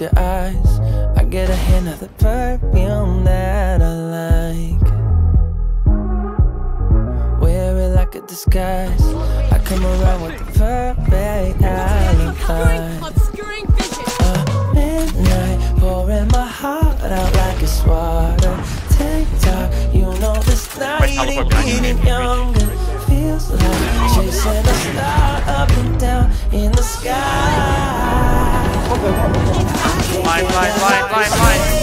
with your eyes. I get a hint of the perfume that I like. Wear it like a disguise. I come around with the perfect alibi. Obscuring vision. Uh, midnight, pouring my heart out like it's water. Tick tock, you know this night ain't getting younger. Feels like chasing a star up and down in the sky. Line, line, line, line, line.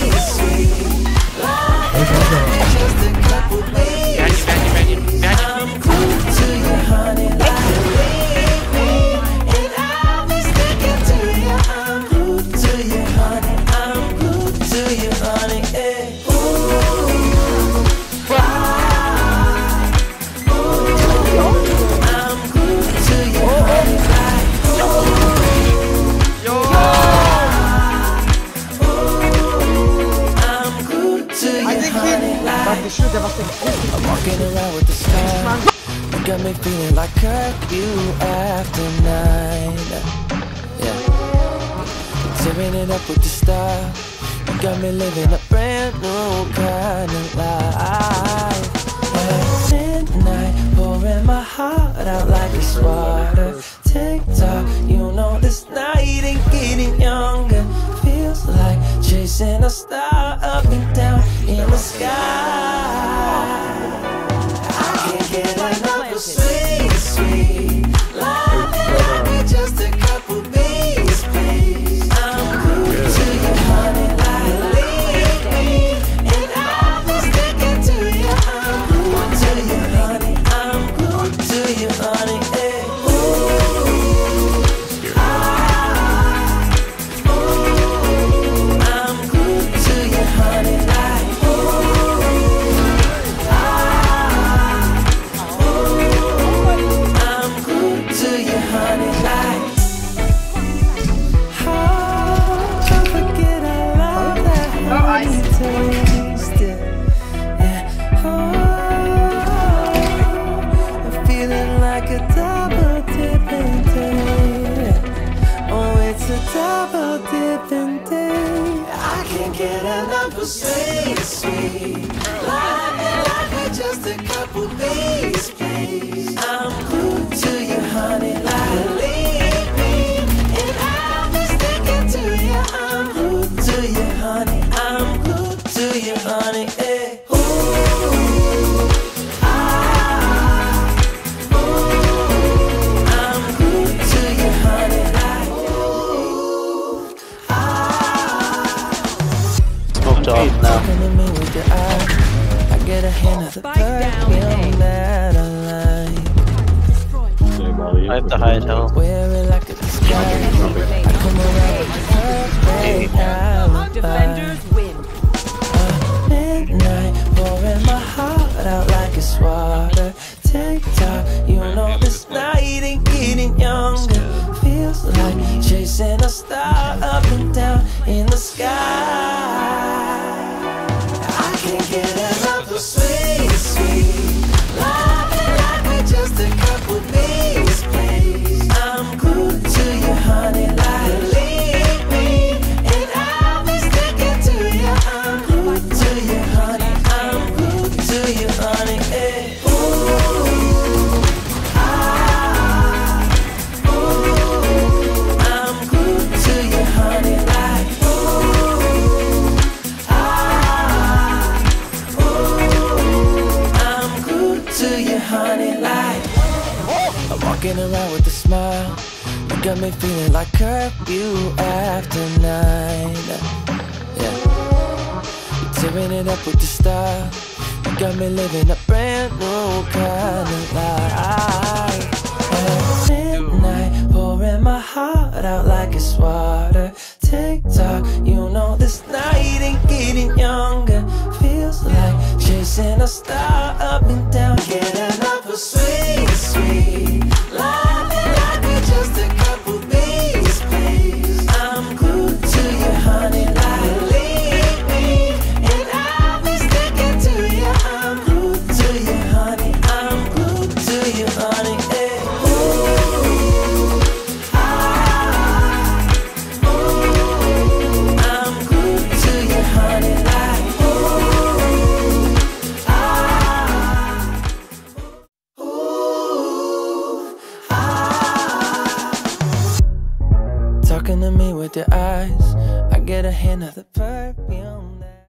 I'm walking around with the sky. You got me feeling like curfew after nine. Yeah. Tearing it up with the style. You got me living a brand new kind of life. At midnight, pouring my heart out like it's water. Tick tock, you know this night ain't getting younger. Feels like chasing a star the sky. Get enough of sweet, sweet. Like we're just a couple please. I'm glued to you, honey, like. And I'll be sticking to you. I'm glued to you, honey. Ooh, eh. Smoked off now. Looking at me with your eyes, I get a hint of the perfume that I like. I have to hide hell. Wear chasing a star up and down in the sky. Honey, like. I'm walking around with a smile. You got me feeling like curfew after nine. Yeah. You're tearing it up with the style. You got me living a brand new kind of life. At midnight, pouring my heart out like it's water. Tick tock, you know this night ain't getting younger. Feels like chasing a star up and Talking to me with your eyes. I get a hint of the perfume.